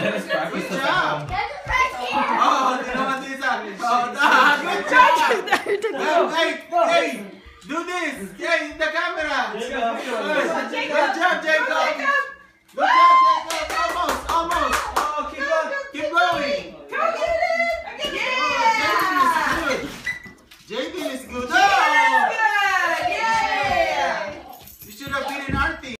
Dennis practice Good job. There's a right here. Oh, you know what this is? Oh, nah, good job. Hey, hey, hey, do this. Hey, the camera. Good job, Jacob.